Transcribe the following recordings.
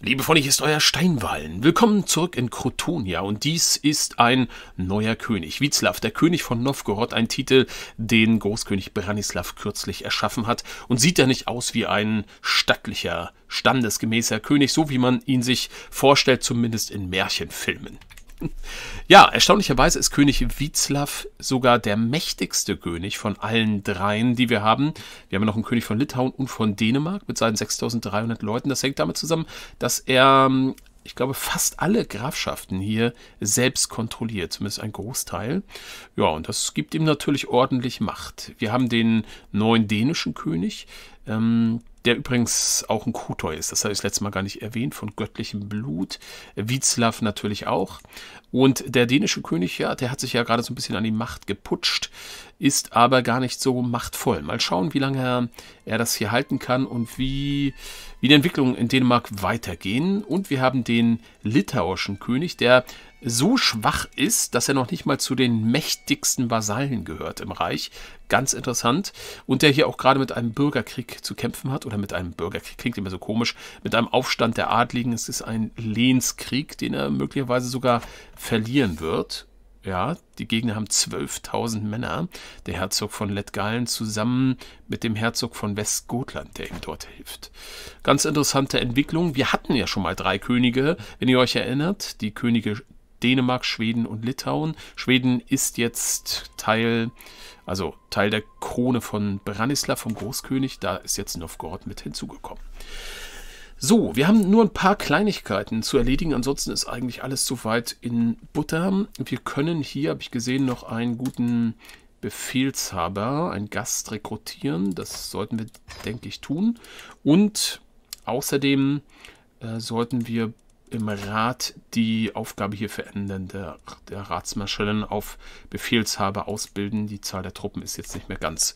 Liebe Freunde, hier ist euer Steinwallen. Willkommen zurück in Krotonia und dies ist ein neuer König. Witzlav, der König von Novgorod, ein Titel, den Großkönig Branislav kürzlich erschaffen hat und sieht er nicht aus wie ein stattlicher, standesgemäßer König, so wie man ihn sich vorstellt, zumindest in Märchenfilmen. Ja, erstaunlicherweise ist König Witzlav sogar der mächtigste König von allen dreien, die wir haben. Wir haben noch einen König von Litauen und von Dänemark mit seinen 6300 Leuten. Das hängt damit zusammen, dass er, ich glaube, fast alle Grafschaften hier selbst kontrolliert, zumindest ein Großteil. Ja, und das gibt ihm natürlich ordentlich Macht. Wir haben den neuen dänischen König, ähm, der übrigens auch ein Kutoi ist. Das habe ich das letzte Mal gar nicht erwähnt, von göttlichem Blut. Witzlav natürlich auch. Und der dänische König, ja, der hat sich ja gerade so ein bisschen an die Macht geputscht, ist aber gar nicht so machtvoll. Mal schauen, wie lange er das hier halten kann und wie, wie die Entwicklungen in Dänemark weitergehen. Und wir haben den litauischen König, der so schwach ist, dass er noch nicht mal zu den mächtigsten Vasallen gehört im Reich. Ganz interessant. Und der hier auch gerade mit einem Bürgerkrieg zu kämpfen hat, oder mit einem Bürgerkrieg, klingt immer so komisch, mit einem Aufstand der Adligen. Es ist ein Lehnskrieg, den er möglicherweise sogar verlieren wird. Ja, die Gegner haben 12.000 Männer. Der Herzog von Lettgallen zusammen mit dem Herzog von Westgotland, der ihm dort hilft. Ganz interessante Entwicklung. Wir hatten ja schon mal drei Könige, wenn ihr euch erinnert. Die Könige Dänemark, Schweden und Litauen. Schweden ist jetzt Teil, also Teil der Krone von Branislav, vom Großkönig. Da ist jetzt Novgorod mit hinzugekommen. So, wir haben nur ein paar Kleinigkeiten zu erledigen. Ansonsten ist eigentlich alles soweit in Butter. Wir können hier, habe ich gesehen, noch einen guten Befehlshaber, einen Gast rekrutieren. Das sollten wir, denke ich, tun. Und außerdem äh, sollten wir im Rat die Aufgabe hier verändern, der, der Ratsmarschallin auf Befehlshaber ausbilden. Die Zahl der Truppen ist jetzt nicht mehr ganz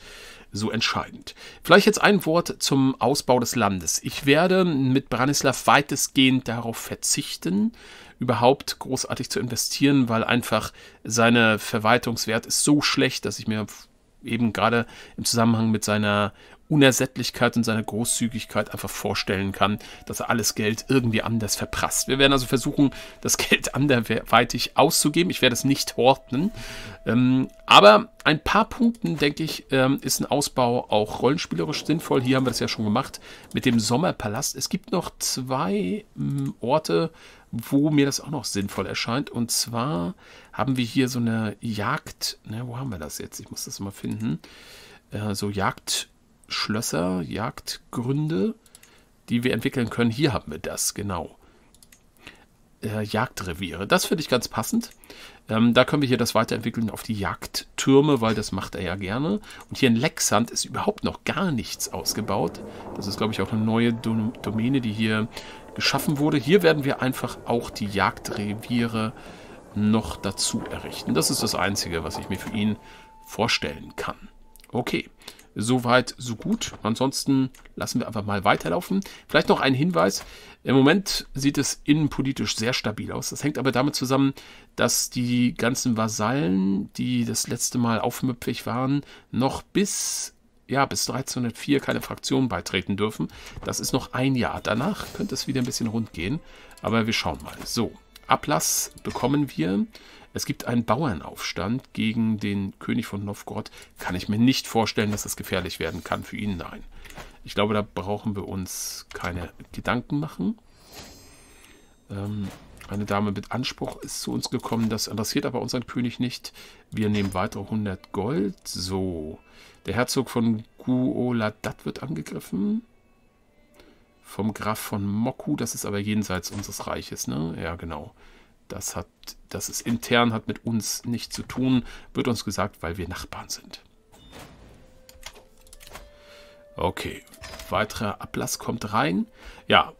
so entscheidend. Vielleicht jetzt ein Wort zum Ausbau des Landes. Ich werde mit Branislav weitestgehend darauf verzichten, überhaupt großartig zu investieren, weil einfach seine Verwaltungswert ist so schlecht, dass ich mir eben gerade im Zusammenhang mit seiner Unersättlichkeit und seiner Großzügigkeit einfach vorstellen kann, dass er alles Geld irgendwie anders verprasst. Wir werden also versuchen, das Geld anderweitig auszugeben. Ich werde es nicht horten. Ähm, aber ein paar Punkten, denke ich, ähm, ist ein Ausbau auch rollenspielerisch sinnvoll. Hier haben wir das ja schon gemacht mit dem Sommerpalast. Es gibt noch zwei ähm, Orte, wo mir das auch noch sinnvoll erscheint. Und zwar haben wir hier so eine Jagd. Ne, wo haben wir das jetzt? Ich muss das mal finden. Äh, so Jagd. Schlösser, Jagdgründe, die wir entwickeln können. Hier haben wir das, genau. Äh, Jagdreviere. Das finde ich ganz passend. Ähm, da können wir hier das weiterentwickeln auf die Jagdtürme, weil das macht er ja gerne. Und hier in Lexand ist überhaupt noch gar nichts ausgebaut. Das ist, glaube ich, auch eine neue Dom Domäne, die hier geschaffen wurde. Hier werden wir einfach auch die Jagdreviere noch dazu errichten. Das ist das Einzige, was ich mir für ihn vorstellen kann. Okay. Soweit, so gut. Ansonsten lassen wir einfach mal weiterlaufen. Vielleicht noch ein Hinweis. Im Moment sieht es innenpolitisch sehr stabil aus. Das hängt aber damit zusammen, dass die ganzen Vasallen, die das letzte Mal aufmüpfig waren, noch bis ja, bis 1304 keine Fraktion beitreten dürfen. Das ist noch ein Jahr. Danach könnte es wieder ein bisschen rund gehen. Aber wir schauen mal. So, Ablass bekommen wir. Es gibt einen Bauernaufstand gegen den König von Novgorod. Kann ich mir nicht vorstellen, dass das gefährlich werden kann für ihn. Nein. Ich glaube, da brauchen wir uns keine Gedanken machen. Ähm, eine Dame mit Anspruch ist zu uns gekommen. Das interessiert aber unseren König nicht. Wir nehmen weitere 100 Gold. So. Der Herzog von Guoladat wird angegriffen. Vom Graf von Moku. Das ist aber jenseits unseres Reiches, ne? Ja, genau. Das, hat, das ist intern, hat mit uns nichts zu tun, wird uns gesagt, weil wir Nachbarn sind. Okay, weiterer Ablass kommt rein. Ja,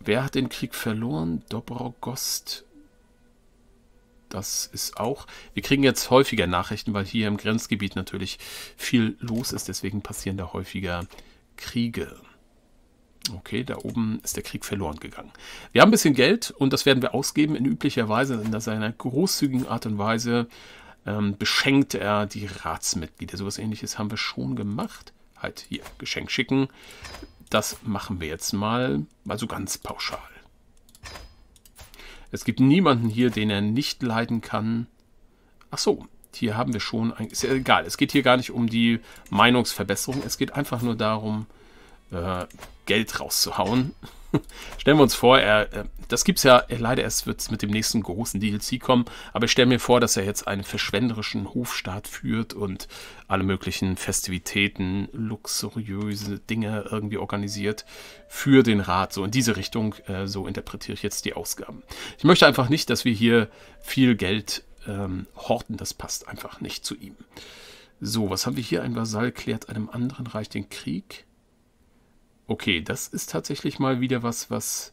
wer hat den Krieg verloren? Dobrogost. Das ist auch. Wir kriegen jetzt häufiger Nachrichten, weil hier im Grenzgebiet natürlich viel los ist. Deswegen passieren da häufiger Kriege. Okay, da oben ist der Krieg verloren gegangen. Wir haben ein bisschen Geld und das werden wir ausgeben in üblicher Weise, in seiner großzügigen Art und Weise ähm, beschenkt er die Ratsmitglieder. Sowas ähnliches haben wir schon gemacht. Halt hier, Geschenk schicken. das machen wir jetzt mal, mal so ganz pauschal. Es gibt niemanden hier, den er nicht leiden kann. Ach so, hier haben wir schon, ist ja egal, es geht hier gar nicht um die Meinungsverbesserung, es geht einfach nur darum, äh, Geld rauszuhauen. Stellen wir uns vor, er, äh, das gibt's ja, leider erst wird es mit dem nächsten großen DLC kommen, aber ich stelle mir vor, dass er jetzt einen verschwenderischen Hofstaat führt und alle möglichen Festivitäten, luxuriöse Dinge irgendwie organisiert für den Rat. So in diese Richtung, äh, so interpretiere ich jetzt die Ausgaben. Ich möchte einfach nicht, dass wir hier viel Geld ähm, horten, das passt einfach nicht zu ihm. So, was haben wir hier? Ein Vasall klärt einem anderen Reich den Krieg. Okay, das ist tatsächlich mal wieder was, was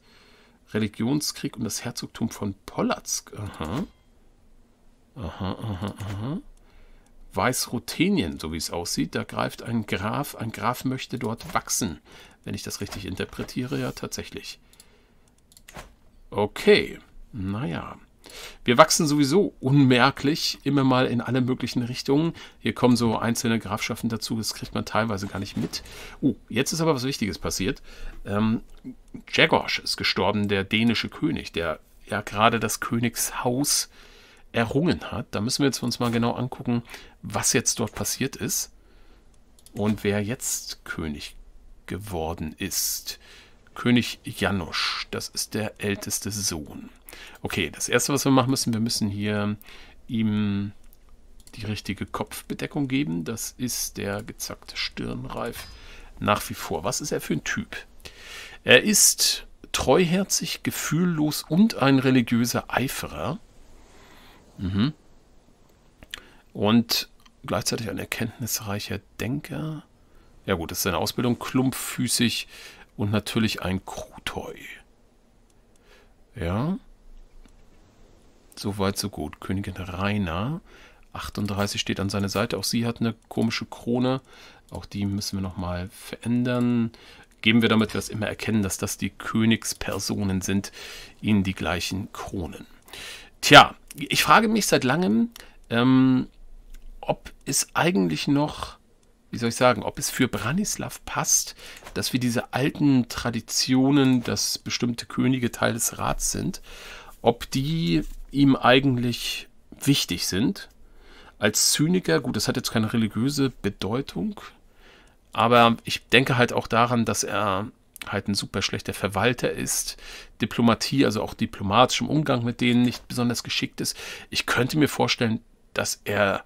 Religionskrieg und das Herzogtum von Polazk. Aha. Aha, aha, aha. Weißruthenien, so wie es aussieht, da greift ein Graf, ein Graf möchte dort wachsen. Wenn ich das richtig interpretiere, ja tatsächlich. Okay, naja. Wir wachsen sowieso unmerklich immer mal in alle möglichen Richtungen. Hier kommen so einzelne Grafschaften dazu, das kriegt man teilweise gar nicht mit. Oh, jetzt ist aber was Wichtiges passiert. Ähm, Jagosh ist gestorben, der dänische König, der ja gerade das Königshaus errungen hat. Da müssen wir jetzt uns mal genau angucken, was jetzt dort passiert ist und wer jetzt König geworden ist. König Janusz, das ist der älteste Sohn. Okay, das erste, was wir machen müssen, wir müssen hier ihm die richtige Kopfbedeckung geben. Das ist der gezackte Stirnreif nach wie vor. Was ist er für ein Typ? Er ist treuherzig, gefühllos und ein religiöser Eiferer. Mhm. Und gleichzeitig ein erkenntnisreicher Denker. Ja gut, das ist seine Ausbildung. Klumpfüßig und natürlich ein Krutoi. Ja. Soweit, so gut. Königin Raina, 38 steht an seiner Seite. Auch sie hat eine komische Krone. Auch die müssen wir nochmal verändern. Geben wir damit, wir immer erkennen, dass das die Königspersonen sind, ihnen die gleichen Kronen. Tja, ich frage mich seit langem, ähm, ob es eigentlich noch, wie soll ich sagen, ob es für Branislav passt, dass wir diese alten Traditionen, dass bestimmte Könige Teil des Rats sind, ob die ihm eigentlich wichtig sind. Als Zyniker, gut, das hat jetzt keine religiöse Bedeutung, aber ich denke halt auch daran, dass er halt ein super schlechter Verwalter ist, Diplomatie, also auch diplomatischem Umgang mit denen nicht besonders geschickt ist. Ich könnte mir vorstellen, dass er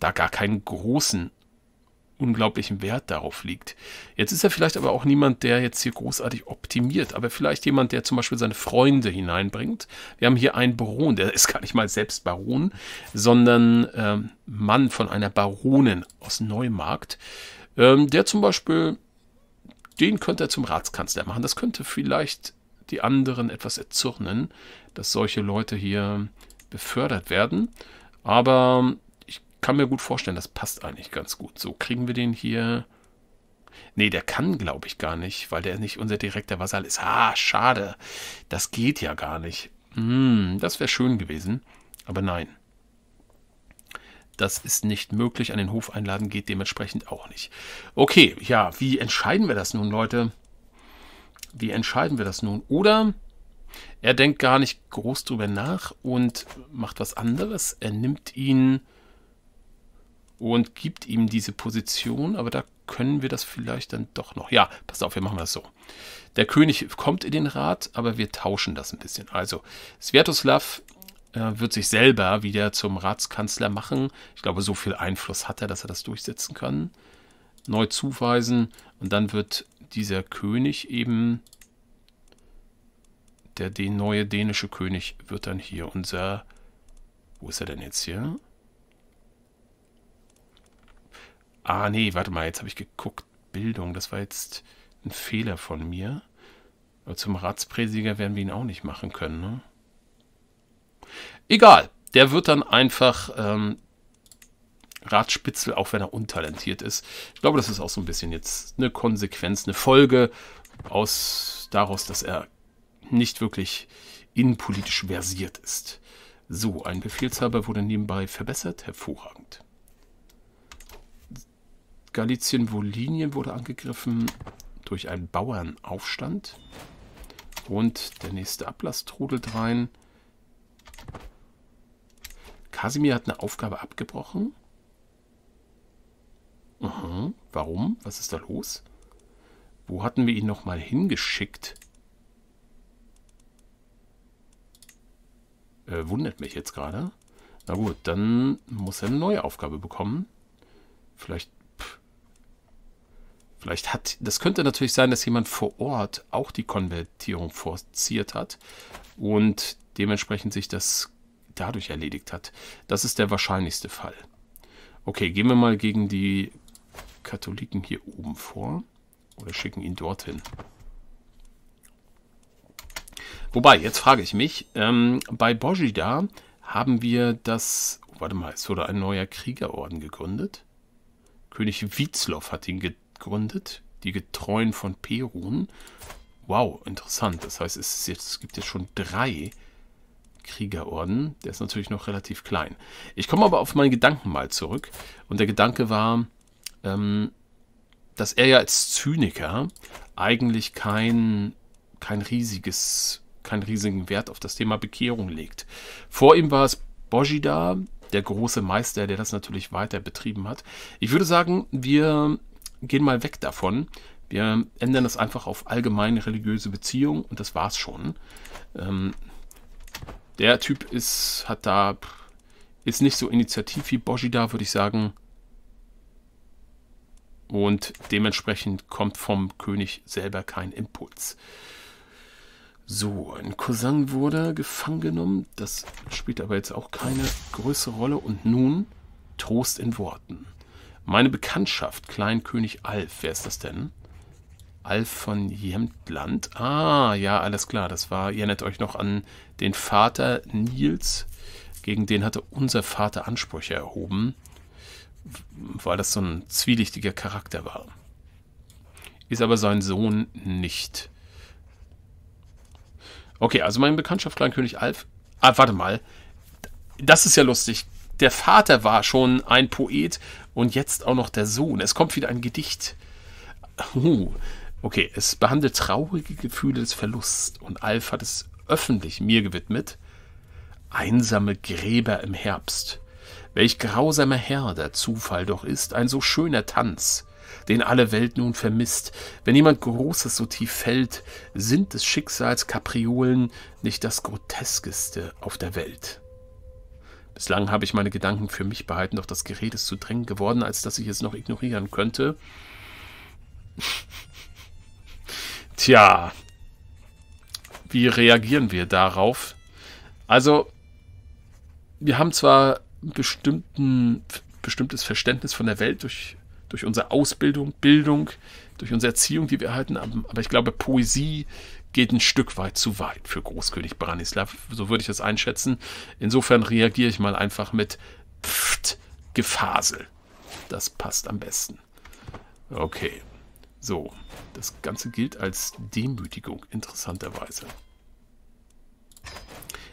da gar keinen großen unglaublichen Wert darauf liegt. Jetzt ist er vielleicht aber auch niemand, der jetzt hier großartig optimiert, aber vielleicht jemand, der zum Beispiel seine Freunde hineinbringt. Wir haben hier einen Baron, der ist gar nicht mal selbst Baron, sondern ähm, Mann von einer Baronin aus Neumarkt, ähm, der zum Beispiel, den könnte er zum Ratskanzler machen. Das könnte vielleicht die anderen etwas erzürnen, dass solche Leute hier befördert werden. Aber kann mir gut vorstellen, das passt eigentlich ganz gut. So, kriegen wir den hier. Nee, der kann, glaube ich, gar nicht, weil der nicht unser direkter Vasall ist. Ah, schade. Das geht ja gar nicht. Hm, das wäre schön gewesen. Aber nein. Das ist nicht möglich. An den Hof einladen geht dementsprechend auch nicht. Okay, ja, wie entscheiden wir das nun, Leute? Wie entscheiden wir das nun? Oder er denkt gar nicht groß drüber nach und macht was anderes. Er nimmt ihn und gibt ihm diese Position, aber da können wir das vielleicht dann doch noch. Ja, pass auf, wir machen das so. Der König kommt in den Rat, aber wir tauschen das ein bisschen. Also, Sviatoslav äh, wird sich selber wieder zum Ratskanzler machen. Ich glaube, so viel Einfluss hat er, dass er das durchsetzen kann. Neu zuweisen und dann wird dieser König eben, der den neue dänische König, wird dann hier unser. Wo ist er denn jetzt hier? Ah, nee, warte mal, jetzt habe ich geguckt. Bildung, das war jetzt ein Fehler von mir. Aber zum Ratspräsiger werden wir ihn auch nicht machen können, ne? Egal, der wird dann einfach ähm, Ratsspitzel, auch wenn er untalentiert ist. Ich glaube, das ist auch so ein bisschen jetzt eine Konsequenz, eine Folge aus daraus, dass er nicht wirklich innenpolitisch versiert ist. So, ein Befehlshaber wurde nebenbei verbessert. Hervorragend. Galizien-Wolinien wurde angegriffen durch einen Bauernaufstand. Und der nächste Ablass trudelt rein. Kasimir hat eine Aufgabe abgebrochen. Aha, warum? Was ist da los? Wo hatten wir ihn nochmal hingeschickt? Äh, wundert mich jetzt gerade. Na gut, dann muss er eine neue Aufgabe bekommen. Vielleicht. Vielleicht hat. Das könnte natürlich sein, dass jemand vor Ort auch die Konvertierung forciert hat und dementsprechend sich das dadurch erledigt hat. Das ist der wahrscheinlichste Fall. Okay, gehen wir mal gegen die Katholiken hier oben vor. Oder schicken ihn dorthin. Wobei, jetzt frage ich mich, ähm, bei Bojida haben wir das, warte mal, es wurde ein neuer Kriegerorden gegründet. König Witzlow hat ihn gegründet, die Getreuen von Perun. Wow, interessant. Das heißt, es, jetzt, es gibt jetzt schon drei Kriegerorden. Der ist natürlich noch relativ klein. Ich komme aber auf meinen Gedanken mal zurück. Und der Gedanke war, ähm, dass er ja als Zyniker eigentlich kein, kein riesiges keinen riesigen Wert auf das Thema Bekehrung legt. Vor ihm war es Bojida, der große Meister, der das natürlich weiter betrieben hat. Ich würde sagen, wir gehen mal weg davon. Wir ändern das einfach auf allgemeine religiöse Beziehungen und das war's schon. Ähm, der Typ ist, hat da, ist nicht so initiativ wie Bojida, würde ich sagen. Und dementsprechend kommt vom König selber kein Impuls. So, ein Cousin wurde gefangen genommen. Das spielt aber jetzt auch keine größere Rolle. Und nun Trost in Worten. Meine Bekanntschaft, Kleinkönig Alf. Wer ist das denn? Alf von Jemtland. Ah, ja, alles klar. Das war, ihr erinnert euch noch an den Vater Nils. Gegen den hatte unser Vater Ansprüche erhoben, weil das so ein zwielichtiger Charakter war. Ist aber sein Sohn nicht. Okay, also meine Bekanntschaft Kleinkönig Alf. Ah, warte mal. Das ist ja lustig. Der Vater war schon ein Poet und jetzt auch noch der Sohn. Es kommt wieder ein Gedicht. Okay, es behandelt traurige Gefühle des Verlusts und Alf hat es öffentlich mir gewidmet. Einsame Gräber im Herbst. Welch grausamer Herr der Zufall doch ist, ein so schöner Tanz den alle Welt nun vermisst. Wenn jemand Großes so tief fällt, sind des Schicksals Kapriolen nicht das Groteskeste auf der Welt. Bislang habe ich meine Gedanken für mich behalten, doch das Gerät ist zu drängend geworden, als dass ich es noch ignorieren könnte. Tja, wie reagieren wir darauf? Also, wir haben zwar bestimmten, bestimmtes Verständnis von der Welt durch durch unsere Ausbildung, Bildung, durch unsere Erziehung, die wir erhalten haben. Aber ich glaube, Poesie geht ein Stück weit zu weit für Großkönig Branislav. So würde ich das einschätzen. Insofern reagiere ich mal einfach mit Pft, Gefasel. Das passt am besten. Okay. So. Das Ganze gilt als Demütigung, interessanterweise.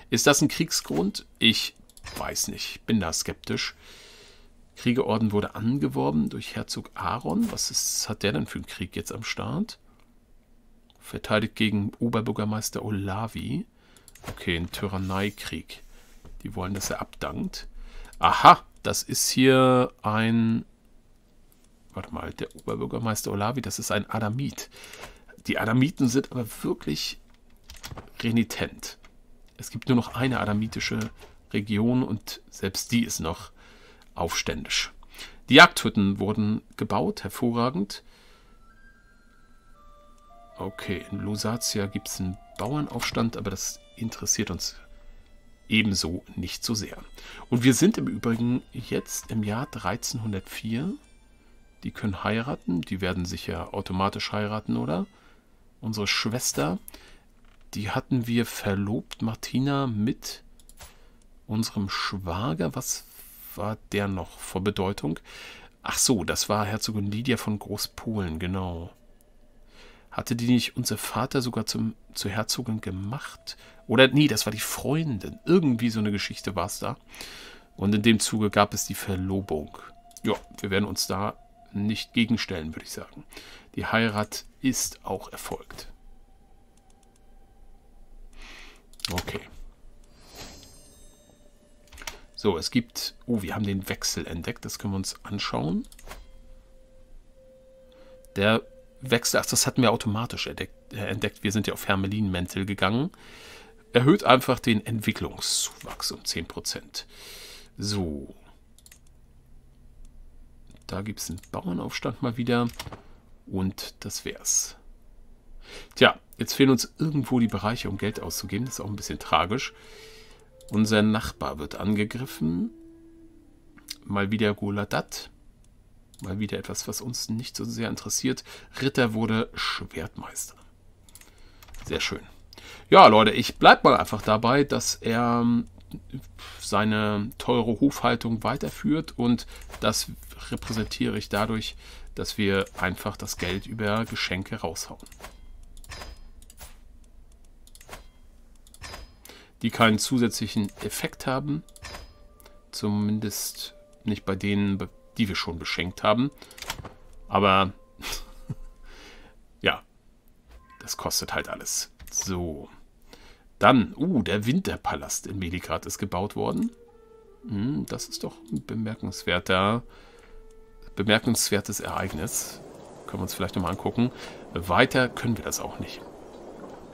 Ist das ein Kriegsgrund? Ich weiß nicht. Bin da skeptisch. Kriegerorden wurde angeworben durch Herzog Aaron. Was ist, hat der denn für einen Krieg jetzt am Start? Verteidigt gegen Oberbürgermeister Olavi. Okay, ein Tyranneikrieg. Die wollen, dass er abdankt. Aha, das ist hier ein... Warte mal, der Oberbürgermeister Olavi, das ist ein Adamit. Die Adamiten sind aber wirklich renitent. Es gibt nur noch eine adamitische Region und selbst die ist noch aufständisch. Die Jagdhütten wurden gebaut, hervorragend. Okay, in Lusatia gibt es einen Bauernaufstand, aber das interessiert uns ebenso nicht so sehr. Und wir sind im Übrigen jetzt im Jahr 1304. Die können heiraten, die werden sicher automatisch heiraten, oder? Unsere Schwester, die hatten wir verlobt, Martina, mit unserem Schwager. Was war der noch vor Bedeutung? Ach so, das war Herzogin Lydia von Großpolen, genau. Hatte die nicht unser Vater sogar zum, zur Herzogin gemacht? Oder nee, das war die Freundin. Irgendwie so eine Geschichte war es da. Und in dem Zuge gab es die Verlobung. Ja, wir werden uns da nicht gegenstellen, würde ich sagen. Die Heirat ist auch erfolgt. Okay. So, es gibt... Oh, wir haben den Wechsel entdeckt. Das können wir uns anschauen. Der Wechsel, ach, das hatten wir automatisch entdeckt. Äh, entdeckt. Wir sind ja auf Hermelin-Mäntel gegangen. Erhöht einfach den Entwicklungszuwachs um 10%. So. Da gibt es einen Bauernaufstand mal wieder. Und das wär's. Tja, jetzt fehlen uns irgendwo die Bereiche, um Geld auszugeben. Das ist auch ein bisschen tragisch. Unser Nachbar wird angegriffen. Mal wieder Goladat. Mal wieder etwas, was uns nicht so sehr interessiert. Ritter wurde Schwertmeister. Sehr schön. Ja, Leute, ich bleibe mal einfach dabei, dass er ähm, seine teure Hofhaltung weiterführt und das repräsentiere ich dadurch, dass wir einfach das Geld über Geschenke raushauen. Die keinen zusätzlichen Effekt haben. Zumindest nicht bei denen, die wir schon beschenkt haben. Aber ja, das kostet halt alles. So. Dann, uh, der Winterpalast in Meligrad ist gebaut worden. Hm, das ist doch ein bemerkenswerter bemerkenswertes Ereignis. Können wir uns vielleicht nochmal angucken. Weiter können wir das auch nicht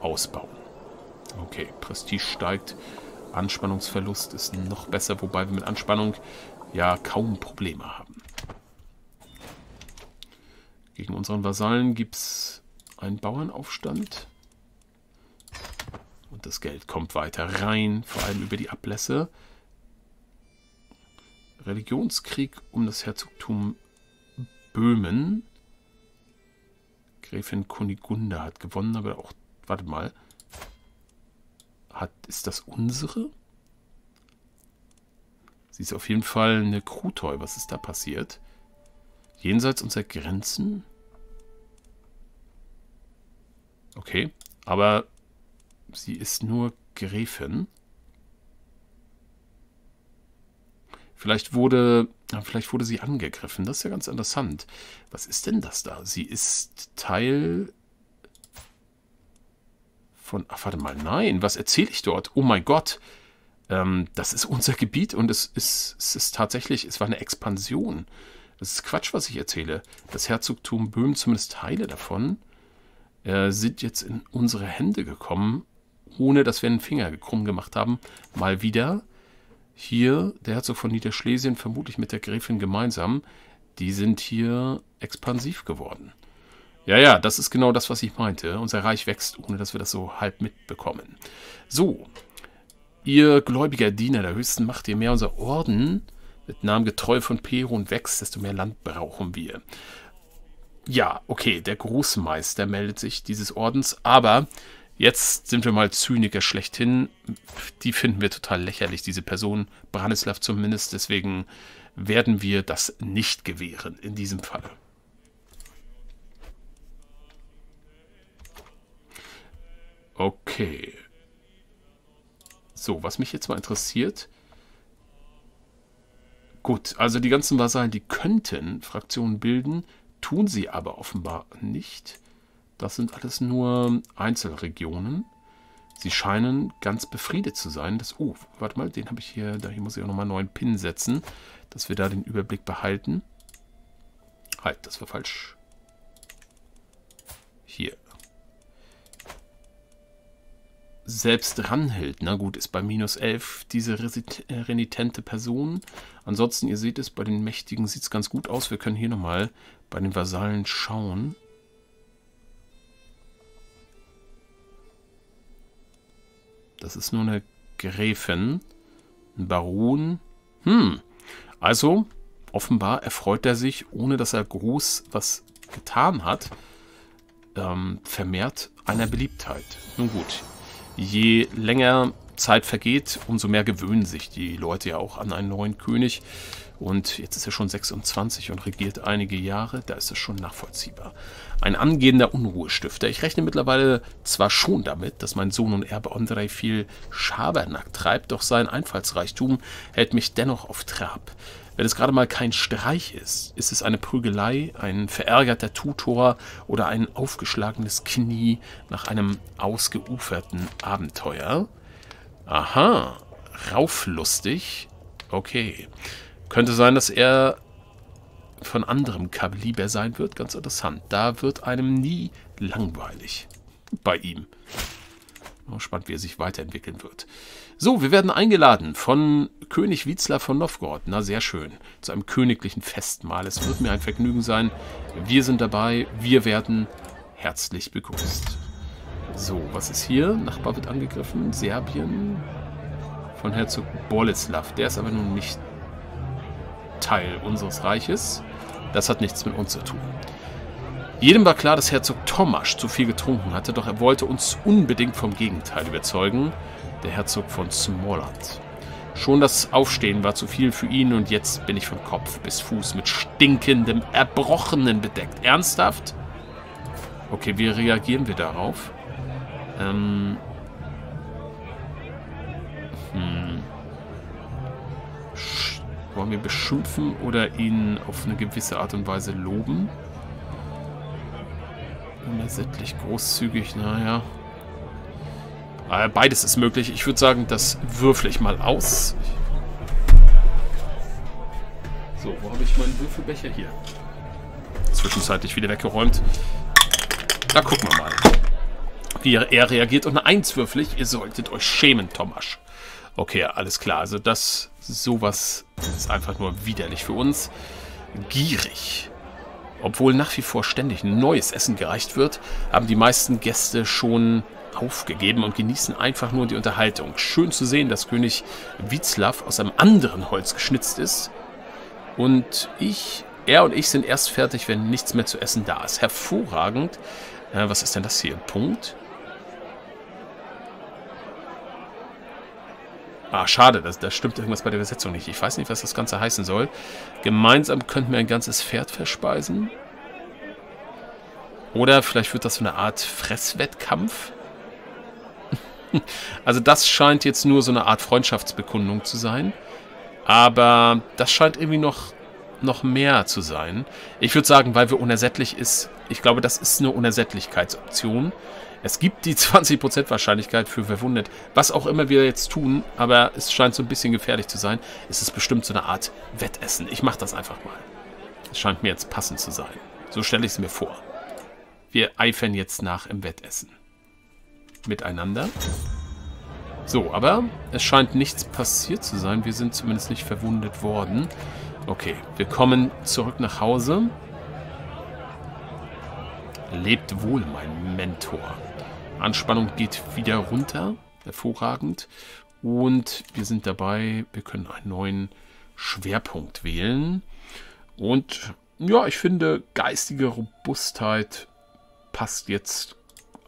ausbauen. Okay, Prestige steigt. Anspannungsverlust ist noch besser, wobei wir mit Anspannung ja kaum Probleme haben. Gegen unseren Vasallen gibt es einen Bauernaufstand. Und das Geld kommt weiter rein, vor allem über die Ablässe. Religionskrieg um das Herzogtum Böhmen. Gräfin Kunigunde hat gewonnen, aber auch, warte mal, hat, ist das unsere? Sie ist auf jeden Fall eine Krutoi. Was ist da passiert? Jenseits unserer Grenzen? Okay, aber sie ist nur Gräfin. Vielleicht wurde, vielleicht wurde sie angegriffen. Das ist ja ganz interessant. Was ist denn das da? Sie ist Teil von. Ach, warte mal, nein. Was erzähle ich dort? Oh mein Gott. Ähm, das ist unser Gebiet und es ist, es ist tatsächlich, es war eine Expansion. Das ist Quatsch, was ich erzähle. Das Herzogtum Böhmen, zumindest Teile davon, äh, sind jetzt in unsere Hände gekommen, ohne dass wir einen Finger krumm gemacht haben. Mal wieder. Hier, der Herzog von Niederschlesien, vermutlich mit der Gräfin gemeinsam, die sind hier expansiv geworden. Ja, ja, das ist genau das, was ich meinte. Unser Reich wächst, ohne dass wir das so halb mitbekommen. So, ihr gläubiger Diener der höchsten Macht, je mehr unser Orden mit Namen getreu von Peron wächst, desto mehr Land brauchen wir. Ja, okay, der Großmeister meldet sich dieses Ordens, aber Jetzt sind wir mal Zyniker schlechthin. Die finden wir total lächerlich, diese Person. Branislav zumindest. Deswegen werden wir das nicht gewähren in diesem Fall. Okay. So, was mich jetzt mal interessiert. Gut, also die ganzen Vasallen, die könnten Fraktionen bilden, tun sie aber offenbar nicht. Das sind alles nur Einzelregionen. Sie scheinen ganz befriedet zu sein. Das, oh, warte mal, den habe ich hier, da hier muss ich auch nochmal einen neuen Pin setzen, dass wir da den Überblick behalten. Halt, das war falsch. Hier. Selbst Ranhild, na gut, ist bei minus 11 diese äh, renitente Person. Ansonsten, ihr seht es, bei den Mächtigen sieht es ganz gut aus. Wir können hier nochmal bei den Vasallen schauen. Das ist nur eine Gräfin. Ein Baron. Hm. Also, offenbar erfreut er sich, ohne dass er groß was getan hat, ähm, vermehrt einer Beliebtheit. Nun gut, je länger Zeit vergeht, umso mehr gewöhnen sich die Leute ja auch an einen neuen König. Und jetzt ist er schon 26 und regiert einige Jahre, da ist es schon nachvollziehbar. Ein angehender Unruhestifter. Ich rechne mittlerweile zwar schon damit, dass mein Sohn und Erbe Andrei viel Schabernack treibt, doch sein Einfallsreichtum hält mich dennoch auf Trab. Wenn es gerade mal kein Streich ist, ist es eine Prügelei, ein verärgerter Tutor oder ein aufgeschlagenes Knie nach einem ausgeuferten Abenteuer. Aha, rauflustig. Okay. Könnte sein, dass er von anderem Kaliber sein wird. Ganz interessant. Da wird einem nie langweilig bei ihm. Mal spannend, wie er sich weiterentwickeln wird. So, wir werden eingeladen von König Witzler von Novgorod. Na, sehr schön. Zu einem königlichen Festmahl. Es wird mir ein Vergnügen sein. Wir sind dabei. Wir werden herzlich begrüßt. So, was ist hier? Nachbar wird angegriffen. Serbien von Herzog Boleslav. Der ist aber nun nicht Teil unseres Reiches. Das hat nichts mit uns zu tun. Jedem war klar, dass Herzog Tomasz zu viel getrunken hatte, doch er wollte uns unbedingt vom Gegenteil überzeugen, der Herzog von Smoland. Schon das Aufstehen war zu viel für ihn und jetzt bin ich von Kopf bis Fuß mit stinkendem Erbrochenen bedeckt. Ernsthaft? Okay, wie reagieren wir darauf? Ähm. Hm. Wollen wir beschimpfen oder ihn auf eine gewisse Art und Weise loben? Unersättlich großzügig, naja. Äh, beides ist möglich. Ich würde sagen, das würfel ich mal aus. So, wo habe ich meinen Würfelbecher hier? Zwischenzeitlich wieder weggeräumt. Da gucken wir mal. Wie er reagiert. Und eine Eins würfel ich. Ihr solltet euch schämen, Thomas. Okay, alles klar. Also das, sowas ist einfach nur widerlich für uns. Gierig. Obwohl nach wie vor ständig neues Essen gereicht wird, haben die meisten Gäste schon aufgegeben und genießen einfach nur die Unterhaltung. Schön zu sehen, dass König Witzlav aus einem anderen Holz geschnitzt ist. Und ich, er und ich sind erst fertig, wenn nichts mehr zu essen da ist. Hervorragend. Äh, was ist denn das hier? Punkt? Ah, schade, da stimmt irgendwas bei der Übersetzung nicht. Ich weiß nicht, was das Ganze heißen soll. Gemeinsam könnten wir ein ganzes Pferd verspeisen. Oder vielleicht wird das so eine Art Fresswettkampf. also das scheint jetzt nur so eine Art Freundschaftsbekundung zu sein. Aber das scheint irgendwie noch, noch mehr zu sein. Ich würde sagen, weil wir unersättlich ist, ich glaube, das ist eine Unersättlichkeitsoption. Es gibt die 20% Wahrscheinlichkeit für verwundet. Was auch immer wir jetzt tun, aber es scheint so ein bisschen gefährlich zu sein, ist es bestimmt so eine Art Wettessen. Ich mache das einfach mal. Es scheint mir jetzt passend zu sein. So stelle ich es mir vor. Wir eifern jetzt nach im Wettessen. Miteinander. So, aber es scheint nichts passiert zu sein. Wir sind zumindest nicht verwundet worden. Okay, wir kommen zurück nach Hause. Lebt wohl, mein Mentor. Anspannung geht wieder runter. Hervorragend. Und wir sind dabei, wir können einen neuen Schwerpunkt wählen. Und ja, ich finde, geistige Robustheit passt jetzt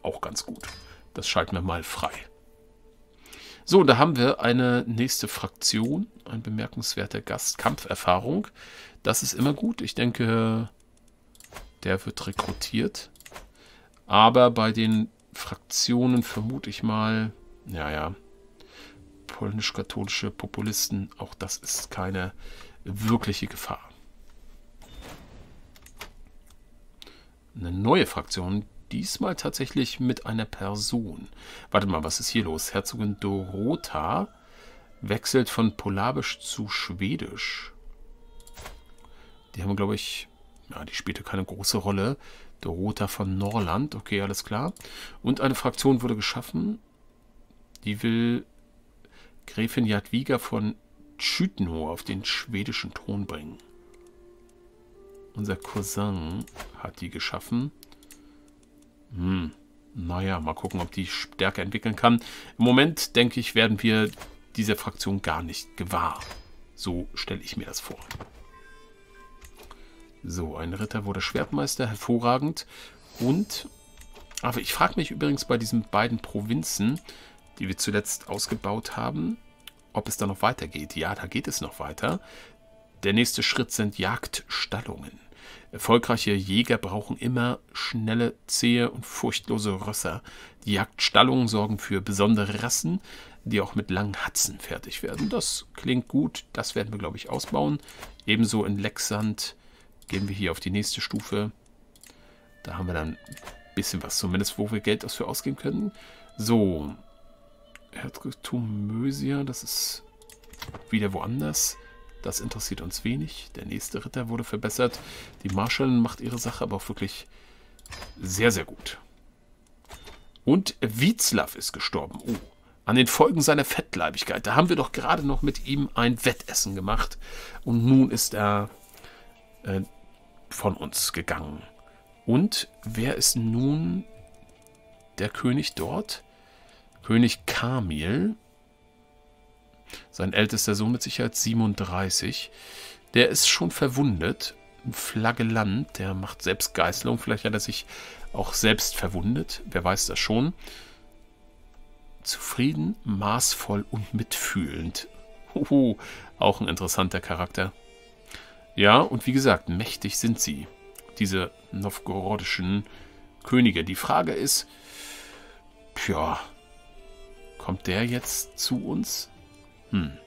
auch ganz gut. Das schalten wir mal frei. So, da haben wir eine nächste Fraktion. Ein bemerkenswerter Gast. Kampferfahrung. Das ist immer gut. Ich denke, der wird rekrutiert. Aber bei den Fraktionen vermute ich mal, ja, ja, polnisch-katholische Populisten, auch das ist keine wirkliche Gefahr. Eine neue Fraktion, diesmal tatsächlich mit einer Person. Warte mal, was ist hier los? Herzogin Dorota wechselt von Polabisch zu Schwedisch. Die haben, glaube ich, ja, die spielte keine große Rolle. Dorota von Norland, okay, alles klar. Und eine Fraktion wurde geschaffen, die will Gräfin Jadwiga von Schütenhof auf den schwedischen Thron bringen. Unser Cousin hat die geschaffen. Hm, naja, mal gucken, ob die Stärke entwickeln kann. Im Moment, denke ich, werden wir diese Fraktion gar nicht gewahr. So stelle ich mir das vor. So, ein Ritter wurde Schwertmeister, hervorragend. Und, aber ich frage mich übrigens bei diesen beiden Provinzen, die wir zuletzt ausgebaut haben, ob es da noch weitergeht. Ja, da geht es noch weiter. Der nächste Schritt sind Jagdstallungen. Erfolgreiche Jäger brauchen immer schnelle, zähe und furchtlose Rösser. Die Jagdstallungen sorgen für besondere Rassen, die auch mit langen Hatzen fertig werden. Das klingt gut, das werden wir, glaube ich, ausbauen. Ebenso in Lexand gehen wir hier auf die nächste Stufe. Da haben wir dann ein bisschen was, zumindest wo wir Geld dafür ausgeben können. So, Herzogtum Mösia, das ist wieder woanders. Das interessiert uns wenig. Der nächste Ritter wurde verbessert. Die Marschallin macht ihre Sache aber auch wirklich sehr, sehr gut. Und Witzlav ist gestorben. Oh, an den Folgen seiner Fettleibigkeit. Da haben wir doch gerade noch mit ihm ein Wettessen gemacht. Und nun ist er äh, von uns gegangen. Und wer ist nun der König dort? König Kamil. Sein ältester Sohn mit Sicherheit 37. Der ist schon verwundet. Ein Flagellant, der macht selbst Geißelung. Vielleicht hat er sich auch selbst verwundet. Wer weiß das schon. Zufrieden, maßvoll und mitfühlend. Huhu, auch ein interessanter Charakter. Ja, und wie gesagt, mächtig sind sie, diese novgorodischen Könige. Die Frage ist, ja, kommt der jetzt zu uns? Hm.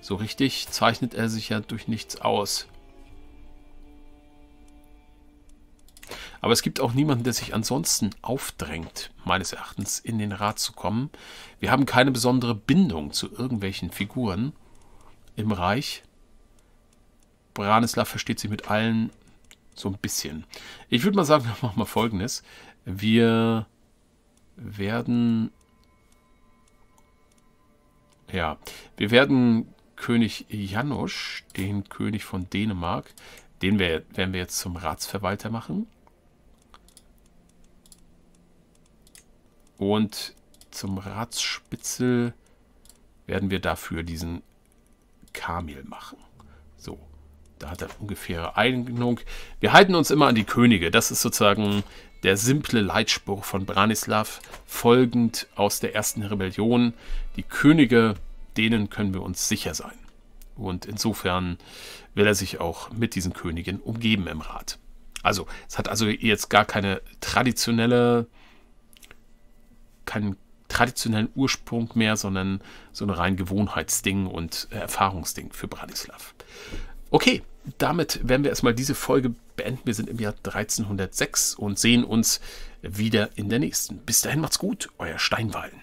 So richtig zeichnet er sich ja durch nichts aus. Aber es gibt auch niemanden, der sich ansonsten aufdrängt, meines Erachtens, in den Rat zu kommen. Wir haben keine besondere Bindung zu irgendwelchen Figuren im Reich. Branislav versteht sich mit allen so ein bisschen. Ich würde mal sagen, wir machen mal folgendes. Wir werden ja, wir werden König Janusz, den König von Dänemark, den werden wir jetzt zum Ratsverwalter machen. Und zum Ratsspitzel werden wir dafür diesen Kamil machen. So, da hat er ungefähre Eignung. Wir halten uns immer an die Könige. Das ist sozusagen der simple Leitspruch von Branislav, folgend aus der ersten Rebellion. Die Könige, denen können wir uns sicher sein. Und insofern will er sich auch mit diesen Königen umgeben im Rat. Also, es hat also jetzt gar keine traditionelle, keinen traditionellen Ursprung mehr, sondern so ein rein Gewohnheitsding und Erfahrungsding für Branislav. Okay, damit werden wir erstmal diese Folge beenden. Wir sind im Jahr 1306 und sehen uns wieder in der nächsten. Bis dahin macht's gut, euer Steinwallen.